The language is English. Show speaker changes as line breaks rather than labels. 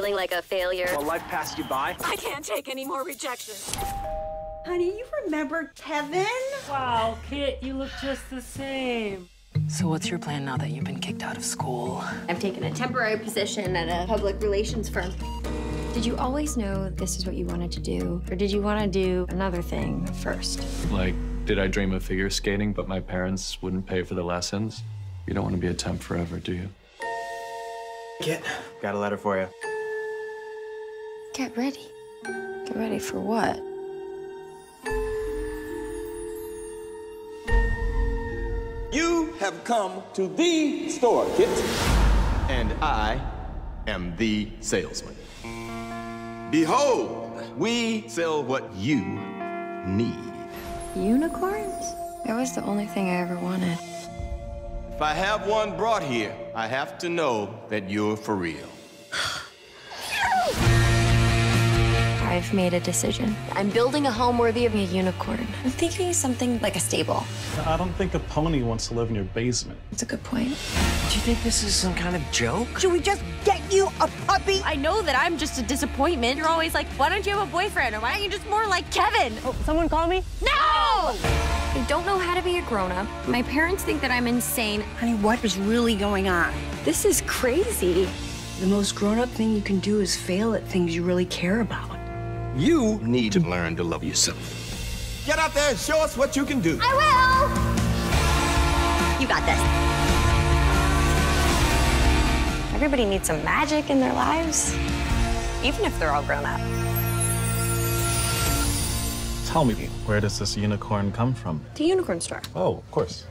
like a failure.
While life passed you by?
I can't take any more rejection.
Honey, you remember Kevin?
Wow, Kit, you look just the same.
So what's your plan now that you've been kicked out of school?
I've taken a temporary position at a public relations firm.
Did you always know this is what you wanted to do? Or did you want to do another thing first?
Like, did I dream of figure skating, but my parents wouldn't pay for the lessons? You don't want to be a temp forever, do you?
Kit, got a letter for you.
Get ready. Get ready for what?
You have come to the store, Kit. And I am the salesman. Behold, we sell what you need.
Unicorns? That was the only thing I ever wanted.
If I have one brought here, I have to know that you're for real.
I've made a decision. I'm building a home worthy of a unicorn. I'm thinking something like a stable.
I don't think a pony wants to live in your basement.
That's a good point.
Do you think this is some kind of joke?
Should we just get you a puppy?
I know that I'm just a disappointment. You're always like, why don't you have a boyfriend? Or why aren't you just more like Kevin?
Oh, someone call me?
No!
I don't know how to be a grown-up. My parents think that I'm insane.
Honey, what is really going on?
This is crazy.
The most grown-up thing you can do is fail at things you really care about.
You need to learn to love yourself. Get out there and show us what you can do.
I will! You got this.
Everybody needs some magic in their lives, even if they're all grown up.
Tell me, where does this unicorn come from?
The unicorn store.
Oh, of course.